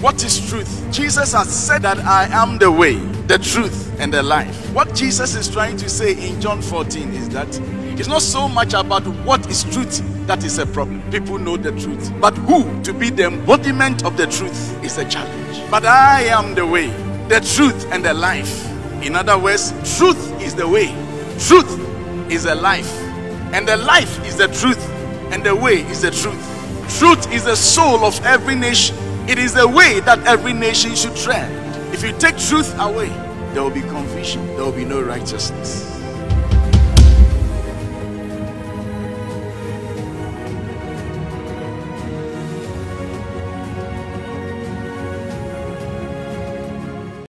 What is truth? Jesus has said that I am the way, the truth, and the life. What Jesus is trying to say in John 14 is that it's not so much about what is truth that is a problem. People know the truth. But who to be the embodiment of the truth is a challenge. But I am the way, the truth, and the life. In other words, truth is the way, truth is the life, and the life is the truth, and the way is the truth. Truth is the soul of every nation. It is the way that every nation should tread. If you take truth away, there will be confusion, there will be no righteousness.